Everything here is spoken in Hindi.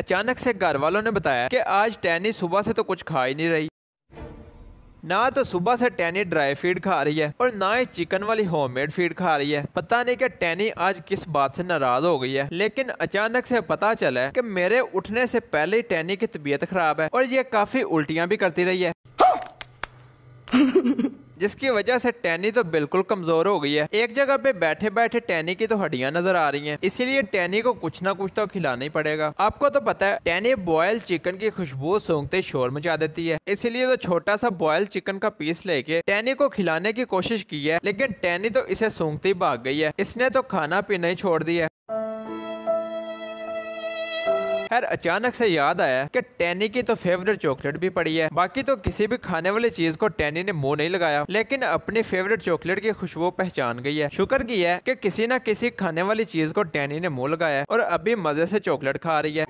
अचानक से घर वालों ने बताया कि आज टैनी सुबह से तो कुछ खा ही नहीं रही। ना तो सुबह से टैनी ड्राई फ़ीड खा रही है और ना ही चिकन वाली होममेड फ़ीड खा रही है। पता नहीं कि टैनी आज किस बात से नाराज़ हो गई है, लेकिन अचानक से पता चला कि मेरे उठने से पहले ही टैनी की तबीयत खराब है और ये काफ़ी उल्टियाँ भी करती रही है। जिसकी वजह से टैनी तो बिल्कुल कमज़ोर हो गई है। एक जगह पे बैठे बैठे टैनी की तो हड्डियाँ नज़र आ रही हैं। इसीलिए टैनी को कुछ ना कुछ तो खिलाना ही पड़ेगा। आपको तो पता है टैनी बॉयल चिकन की खुशबू सूंघते शोर मचा देती है। इसीलिए तो छोटा सा बॉयल चिकन का पीस लेके टैनी को खिलाने की कोशिश की है, लेकिन टैनी तो इसे सूंघते ही भाग गई है। इसने तो खाना पीना ही छोड़ दिया खैर, अचानक से याद आया कि टैनी की तो फेवरेट चॉकलेट भी पड़ी है। बाकी तो किसी भी खाने वाली चीज़ को टैनी ने मुँह नहीं लगाया, लेकिन अपनी फेवरेट चॉकलेट की खुशबू पहचान गई है। शुक्र की है कि किसी ना किसी खाने वाली चीज़ को टैनी ने मुँह लगाया और अभी मज़े से चॉकलेट खा रही है।